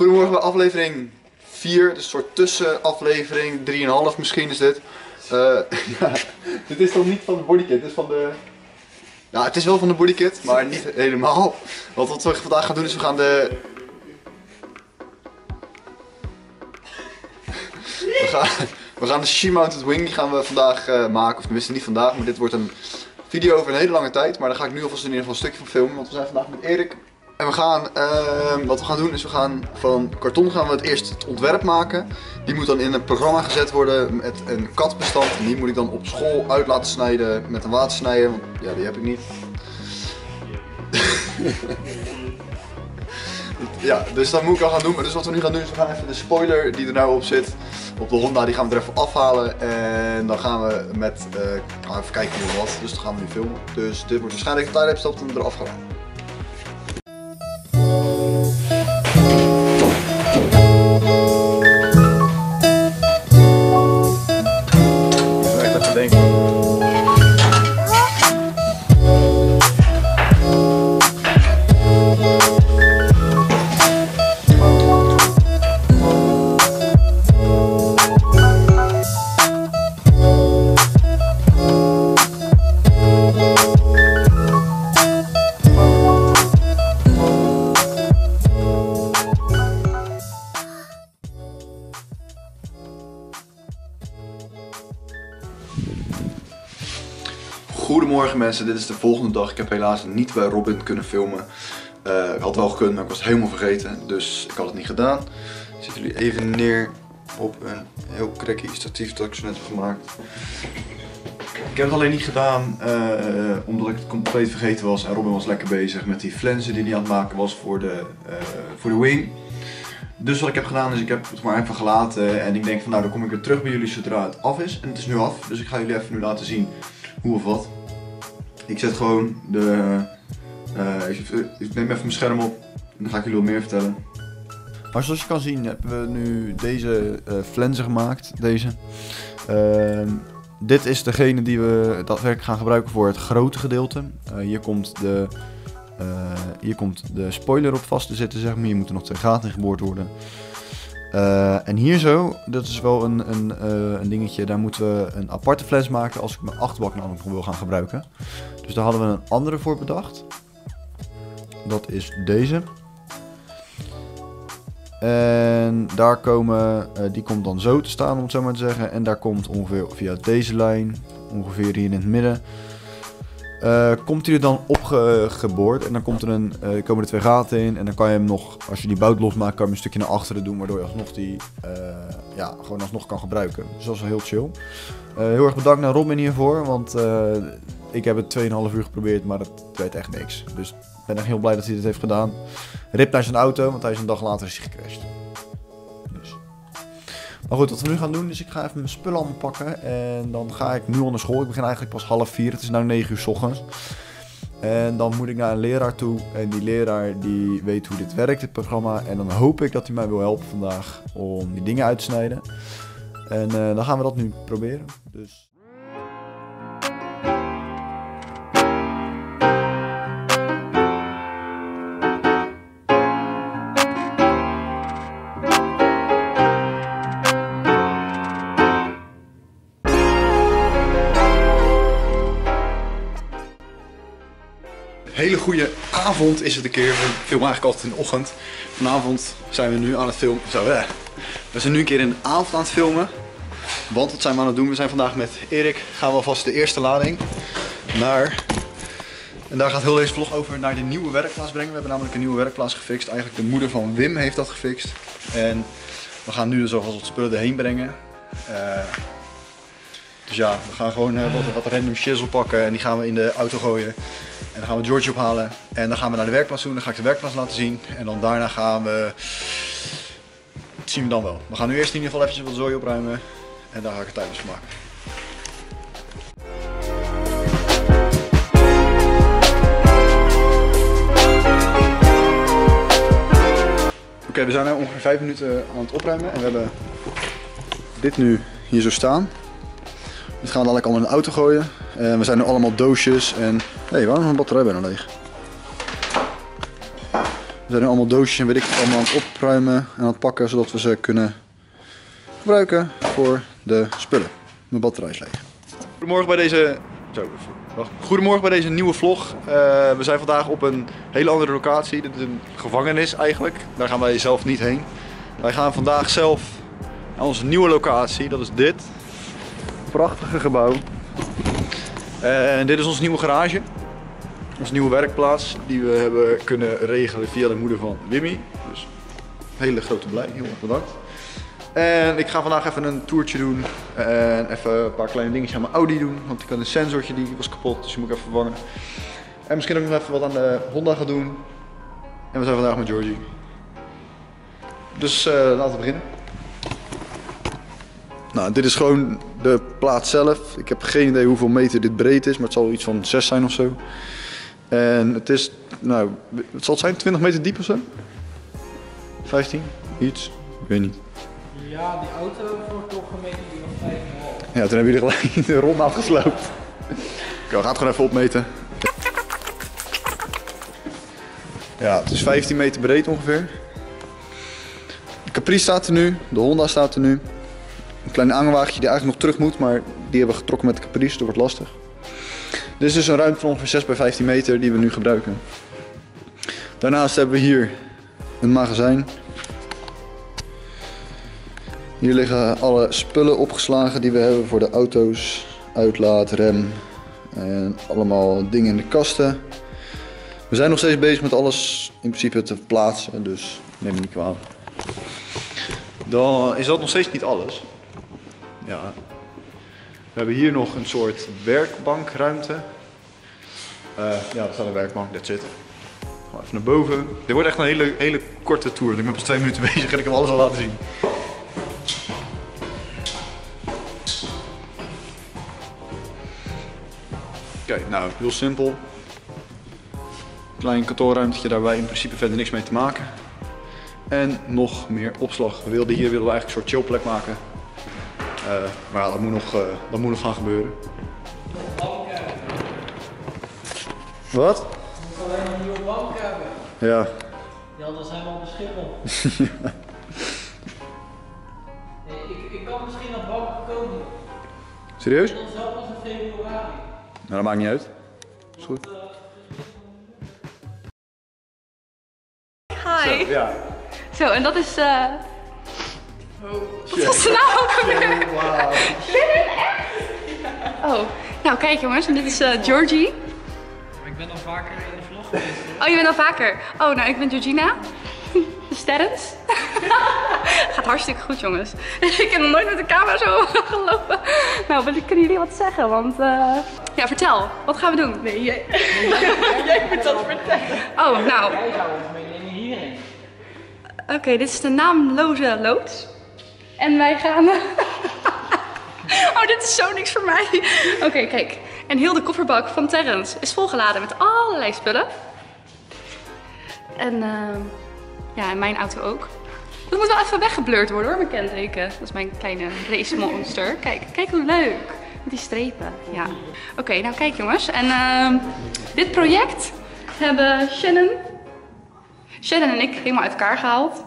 Goedemorgen bij aflevering 4, dus een soort tussenaflevering, 3,5 misschien is dit. Eh, ja, dit is toch niet van de bodykit, dit is van de... Ja, het is wel van de bodykit, maar niet helemaal. Want wat we vandaag gaan doen is we gaan de... We gaan, we gaan de She-Mounted Wing, die gaan we vandaag eh, maken. Of tenminste niet vandaag, maar dit wordt een video over een hele lange tijd. Maar daar ga ik nu alvast in ieder geval een stukje van filmen, want we zijn vandaag met Erik. En we gaan, ehm, wat we gaan doen is we gaan van karton gaan we het eerst het ontwerp maken. Die moet dan in een programma gezet worden met een katbestand. En die moet ik dan op school uit laten snijden met een watersnijder. Ja, die heb ik niet. ja, dus dat moet ik al gaan doen. Dus wat we nu gaan doen is we gaan even de spoiler die er nou op zit. Op de Honda, die gaan we er even afhalen. En dan gaan we met, we even kijken hoe wat. Dus dan gaan we nu filmen. Dus dit wordt waarschijnlijk een time-lapse dat we hem eraf gaan think. Dit is de volgende dag. Ik heb helaas niet bij Robin kunnen filmen. Eh, ik had wel gekund, maar ik was helemaal vergeten. Dus ik had het niet gedaan. Zet jullie even neer op een heel cracky statief dat ik zo net heb gemaakt. Ik heb het alleen niet gedaan eh, omdat ik het compleet vergeten was. En Robin was lekker bezig met die flensen die hij aan het maken was voor de, eh, voor de wing. Dus wat ik heb gedaan is ik heb het maar even gelaten. En ik denk van nou dan kom ik weer terug bij jullie zodra het af is. En het is nu af. Dus ik ga jullie even nu laten zien hoe of wat. Ik zet gewoon de. eh, ik, neem even mijn scherm op en dan ga ik jullie wat meer vertellen. Maar zoals je kan zien hebben we nu deze flensen gemaakt. Deze. Ehm, dit is degene die we daadwerkelijk gaan gebruiken voor het grote gedeelte. Eh, hier, komt de, hier komt de spoiler op vast te zitten, zeg maar. Hier moeten nog twee gaten geboord worden. Eh, en hier zo, dat is wel een, een, eh, een dingetje, daar moeten we een aparte fles maken als ik mijn achterbak namelijk nog wil gaan gebruiken. Dus daar hadden we een andere voor bedacht. Dat is deze. En daar komen, eh, die komt dan zo te staan om het zo maar te zeggen. En daar komt ongeveer via deze lijn, ongeveer hier in het midden, eh, komt hij er dan opgeboord en dan komt er een, eh, komen er twee gaten in en dan kan je hem nog, als je die bout losmaakt, kan je hem een stukje naar achteren doen, waardoor je alsnog die, eh, ja, gewoon alsnog kan gebruiken. Dus dat is wel heel chill. Heel erg bedankt naar Robin hiervoor, want ik heb het 2,5 uur geprobeerd, maar het weet echt niks. Dus ik ben echt heel blij dat hij dit heeft gedaan. Rip naar zijn auto, want hij is een dag later is gecrashed. Maar goed, wat we nu gaan doen is ik ga even mijn spullen allemaal pakken. En dan ga ik nu al naar school. Ik begin eigenlijk pas half vier. Het is nu 9 uur s ochtends. En dan moet ik naar een leraar toe. En die leraar die weet hoe dit werkt, dit programma. En dan hoop ik dat hij mij wil helpen vandaag om die dingen uit te snijden. En eh, dan gaan we dat nu proberen. Dus... Hele goede avond is het een keer. We filmen eigenlijk altijd in de ochtend. Vanavond zijn we nu aan het filmen. Zo. We zijn nu een keer in de avond aan het filmen. Want wat zijn we aan het doen? We zijn vandaag met Erik. Gaan we alvast de eerste lading naar. En daar gaat heel deze vlog over naar de nieuwe werkplaats brengen. We hebben namelijk een nieuwe werkplaats gefixt. Eigenlijk de moeder van Wim heeft dat gefixt. En we gaan nu dus alvast wat spullen erheen brengen. Eh, dus ja, we gaan gewoon eh, wat, wat random shizzle pakken en die gaan we in de auto gooien. En dan gaan we George ophalen. En dan gaan we naar de werkplaats doen. Dan ga ik de werkplaats laten zien. En dan daarna gaan we... Dat zien we dan wel. We gaan nu eerst in ieder geval eventjes wat zooi opruimen. En daar ga ik het tijdens van maken. Oké, we zijn nu ongeveer 5 minuten aan het opruimen. En we hebben dit nu hier zo staan. Dit gaan we allemaal in de auto gooien. En we zijn nu allemaal doosjes en... Hé, waarom is mijn batterij bijna leeg? zijn nu allemaal doosjes en weet ik het allemaal aan het opruimen en aan het pakken, zodat we ze kunnen gebruiken voor de spullen. Mijn batterij is leeg. Goedemorgen bij deze... Zo, wacht. Goedemorgen bij deze nieuwe vlog. Eh, we zijn vandaag op een hele andere locatie. Dit is een gevangenis eigenlijk. Daar gaan wij zelf niet heen. Wij gaan vandaag zelf naar onze nieuwe locatie. Dat is dit. Prachtige gebouw. En dit is onze nieuwe garage. Onze nieuwe werkplaats die we hebben kunnen regelen via de moeder van Wimmy. Dus hele grote blij, heel erg bedankt. En ik ga vandaag even een toertje doen en even een paar kleine dingetjes aan mijn Audi doen. Want ik had een sensortje die was kapot, dus die moet ik even vervangen. En misschien ook nog even wat aan de Honda gaan doen. En we zijn vandaag met Georgie. Dus uh, laten we beginnen. Nou, dit is gewoon de plaats zelf. Ik heb geen idee hoeveel meter dit breed is, maar het zal iets van 6 zijn of zo. En het is, nou, het zal het zijn 20 meter diep of zo? 15? Iets? Ik weet niet. Ja, die auto voor toch een meter die van 5,5. Ja, toen hebben jullie gelijk de rond afgesloopt. Oké, we gaan het gewoon even opmeten. Ja, het is 15 meter breed ongeveer. De Capri staat er nu, de Honda staat er nu. Een klein die eigenlijk nog terug moet, maar die hebben we getrokken met de Caprice, dat wordt lastig. Dit is dus een ruimte van ongeveer 6 bij 15 meter die we nu gebruiken. Daarnaast hebben we hier een magazijn. Hier liggen alle spullen opgeslagen die we hebben voor de auto's, uitlaat, rem en allemaal dingen in de kasten. We zijn nog steeds bezig met alles in principe te plaatsen, dus neem me niet kwalijk. Dan is dat nog steeds niet alles. Ja. We hebben hier nog een soort werkbankruimte. Uh, ja, dat staat een werkbank, that's it. Even naar boven. Dit wordt echt een hele, hele korte tour. Ik ben pas twee minuten bezig en ik heb alles al laten zien. Kijk, nou, heel simpel. Klein kantoorruimtje, daar wij in principe verder niks mee te maken. En nog meer opslag. We wilden hier willen eigenlijk een soort chillplek maken. Uh, maar ja, dat moet, nog, uh, dat moet nog gaan gebeuren. Wat? We moeten alleen een nieuwe bank hebben. Ja. Ja, dan zijn we al de schimmel. nee, ik, ik kan misschien op bank komen. Serieus? Dan zelf pas in februari. Nou, dat maakt niet uit. Is goed. Hi. Ja. Zo, en dat is. eh Wat was de naam ook alweer? Wauw. Oh, nou kijk jongens, en dit is eh, Georgie. Ik ben al vaker in de vlog geweest. hoor. Oh, je bent al vaker. Oh, nou ik ben Georgina. Sterrens. Gaat hartstikke goed jongens. ik heb nog nooit met de camera zo gelopen. Nou, kunnen jullie wat zeggen? Want, eh ja, vertel. Wat gaan we doen? Nee, jij... jij moet dat vertellen. Oh, nou. Jij zou ons meenemen hierheen. Oké, dit is de naamloze loods. En wij gaan. oh, dit is zo niks voor mij. Oké, kijk. En heel de kofferbak van Terrence is volgeladen met allerlei spullen. En ehm, ja, mijn auto ook. Dat moet wel even weggeblurred worden hoor, mijn kenteken. Dat is mijn kleine race monster. Kijk, kijk hoe leuk. Met die strepen. Ja. Oké, nou kijk jongens. En ehm, dit project hebben Shannon, Shannon en ik helemaal uit elkaar gehaald.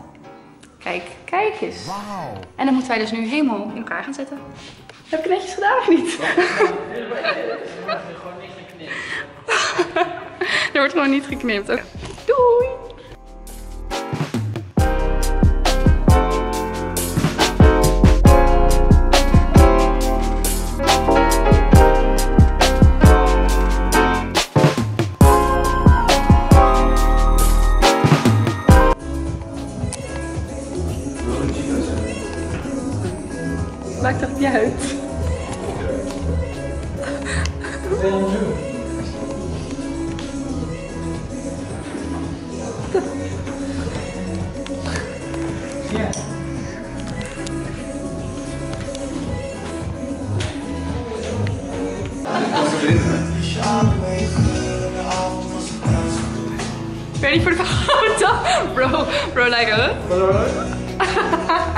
Kijk, kijk eens. En dan moeten wij dus nu helemaal in elkaar gaan zetten. Heb ik het netjes gedaan of niet? Er wordt gewoon niks geknipt. er wordt gewoon niet geknipt. Doei! Maakt toch niet uit? Ja. Ready voor de foto? Bro, bro, like, huh?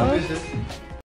Oh.